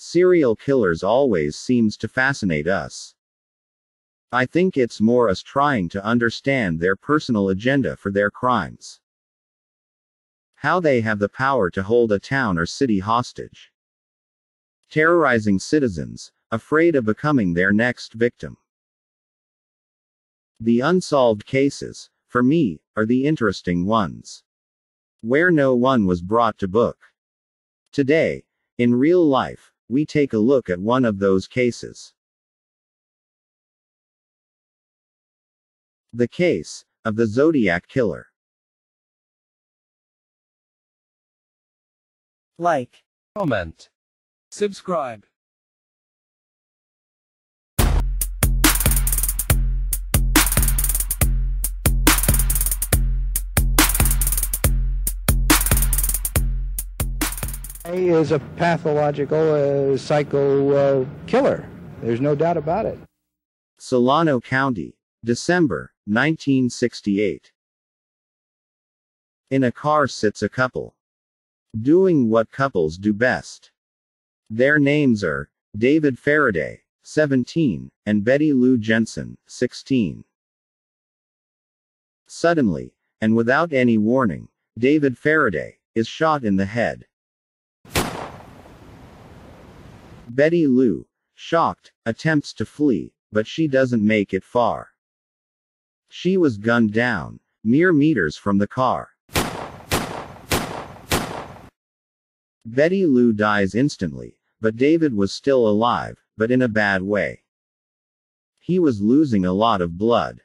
Serial killers always seems to fascinate us. I think it's more us trying to understand their personal agenda for their crimes. How they have the power to hold a town or city hostage. Terrorizing citizens, afraid of becoming their next victim. The unsolved cases, for me, are the interesting ones. Where no one was brought to book. Today, in real life, we take a look at one of those cases. The case of the Zodiac Killer. Like, comment, subscribe. He is a pathological uh, psycho uh, killer. There's no doubt about it. Solano County, December 1968. In a car sits a couple. Doing what couples do best. Their names are David Faraday, 17, and Betty Lou Jensen, 16. Suddenly, and without any warning, David Faraday is shot in the head. Betty Lou, shocked, attempts to flee, but she doesn't make it far. She was gunned down, mere meters from the car. Betty Lou dies instantly, but David was still alive, but in a bad way. He was losing a lot of blood.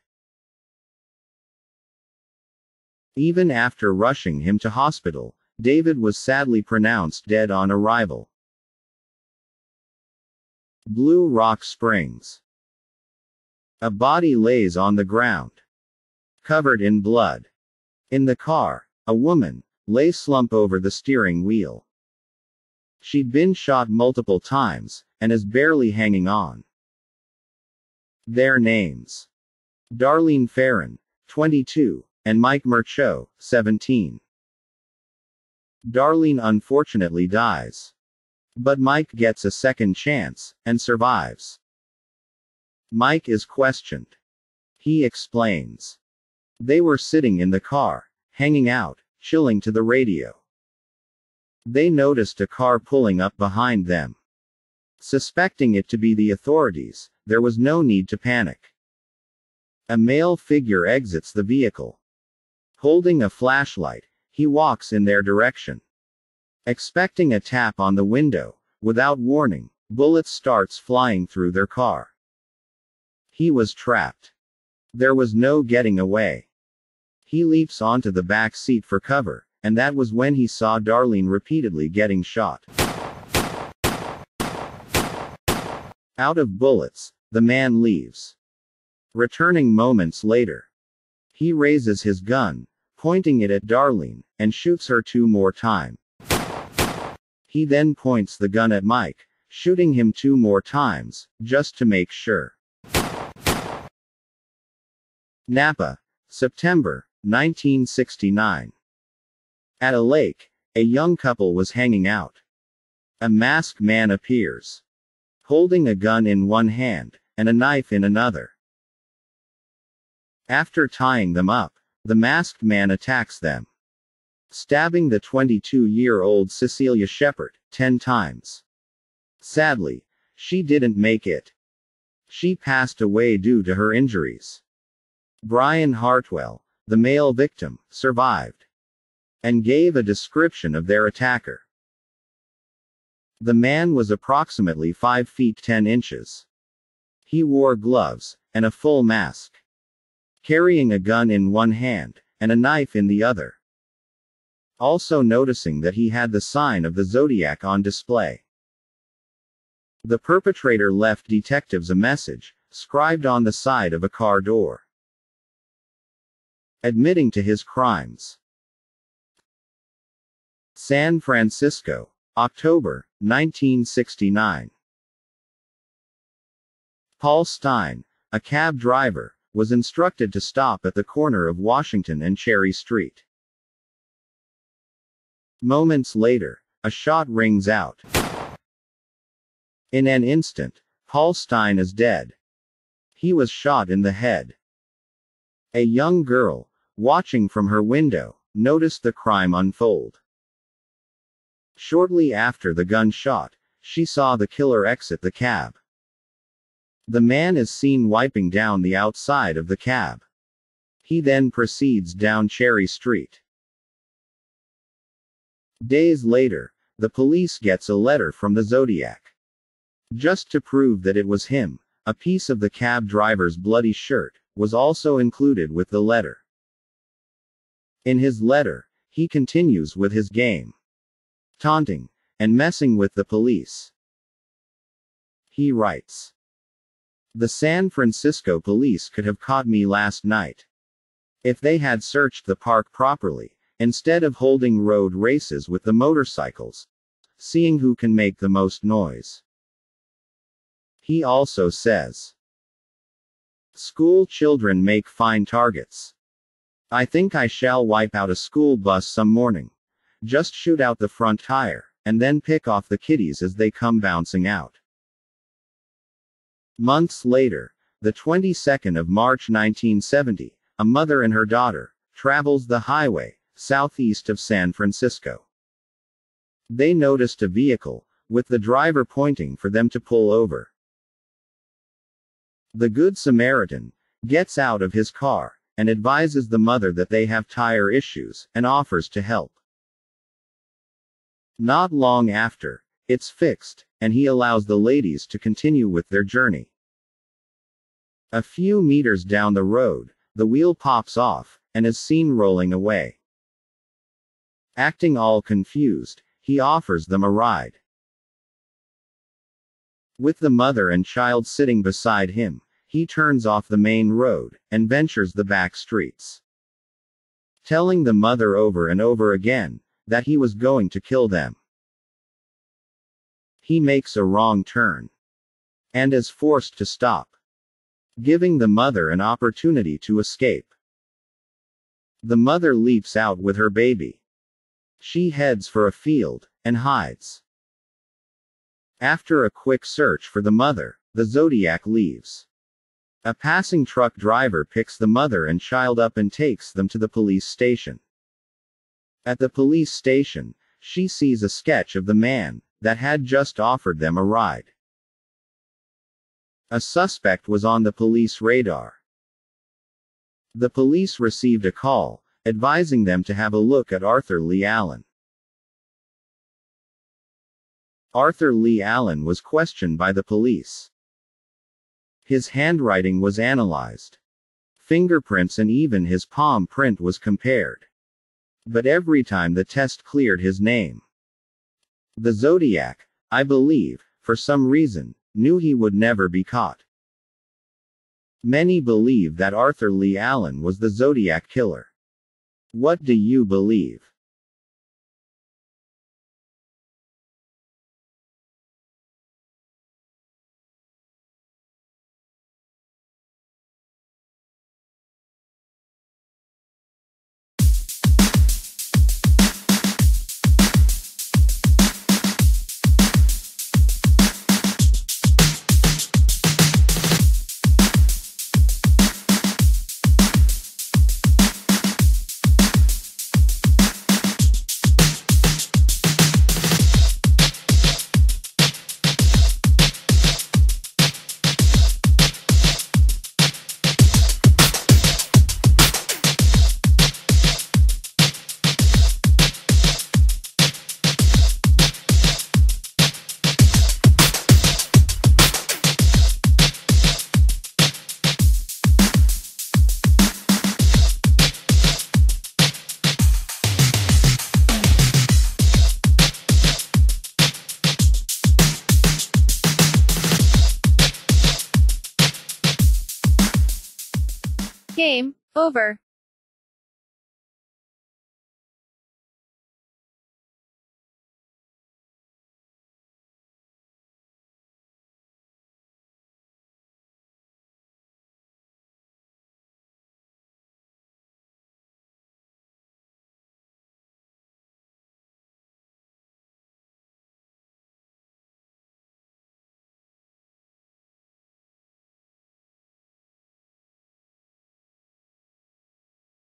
Even after rushing him to hospital, David was sadly pronounced dead on arrival. Blue Rock Springs. A body lays on the ground, covered in blood. In the car, a woman lay slump over the steering wheel. She'd been shot multiple times, and is barely hanging on. Their names Darlene Ferrin, 22, and Mike Mageau, 17. Darlene unfortunately dies. But Mike gets a second chance, and survives. Mike is questioned. He explains. They were sitting in the car, hanging out, chilling to the radio. They noticed a car pulling up behind them. Suspecting it to be the authorities, there was no need to panic. A male figure exits the vehicle. Holding a flashlight, he walks in their direction. Expecting a tap on the window, without warning, bullets starts flying through their car. He was trapped. There was no getting away. He leaps onto the back seat for cover, and that was when he saw Darlene repeatedly getting shot. Out of bullets, the man leaves. Returning moments later, he raises his gun, pointing it at Darlene, and shoots her two more times. He then points the gun at Mike, shooting him two more times, just to make sure. Napa, September 1969. At a lake, a young couple was hanging out. A masked man appears, holding a gun in one hand and a knife in another. After tying them up, the masked man attacks them stabbing the 22 year old Cecelia Shepard 10 times. Sadly, she didn't make it. She passed away due to her injuries. Bryan Hartnell, the male victim, survived and gave a description of their attacker. The man was approximately 5 feet 10 inches. He wore gloves and a full mask, carrying a gun in one hand and a knife in the other also noticing that he had the sign of the zodiac on display. The perpetrator left detectives a message, scribed on the side of a car door. Admitting to his crimes. San Francisco, October, 1969. Paul Stine, a cab driver, was instructed to stop at the corner of Washington and Cherry Street. Moments later, a shot rings out. In an instant, Paul Stine is dead. He was shot in the head. A young girl, watching from her window, noticed the crime unfold. Shortly after the gunshot, she saw the killer exit the cab. The man is seen wiping down the outside of the cab. He then proceeds down Cherry Street. Days later, the police gets a letter from the Zodiac. Just to prove that it was him, a piece of the cab driver's bloody shirt was also included with the letter. In his letter, he continues with his game, taunting and messing with the police. He writes, The San Francisco police could have caught me last night. If they had searched the park properly, instead of holding road races with the motorcycles, seeing who can make the most noise. He also says, School children make fine targets. I think I shall wipe out a school bus some morning. Just shoot out the front tire, and then pick off the kiddies as they come bouncing out. Months later, the 22nd of March 1970, a mother and her daughter travels the highway southeast of San Francisco. They noticed a vehicle with the driver pointing for them to pull over. The Good Samaritan gets out of his car and advises the mother that they have tire issues and offers to help. Not long after, it's fixed, and he allows the ladies to continue with their journey. A few meters down the road, the wheel pops off and is seen rolling away. Acting all confused, he offers them a ride. With the mother and child sitting beside him, he turns off the main road and ventures the back streets. Telling the mother over and over again that he was going to kill them. He makes a wrong turn and is forced to stop, giving the mother an opportunity to escape. The mother leaps out with her baby. She heads for a field and hides. After a quick search for the mother, the Zodiac leaves. A passing truck driver picks the mother and child up and takes them to the police station. At the police station, she sees a sketch of the man that had just offered them a ride. A suspect was on the police radar. The police received a call, advising them to have a look at Arthur Lee Allen. Arthur Lee Allen was questioned by the police. His handwriting was analyzed. Fingerprints and even his palm print was compared. But every time the test cleared his name. The Zodiac, I believe, for some reason, knew he would never be caught. Many believe that Arthur Lee Allen was the Zodiac killer. What do you believe? Game over.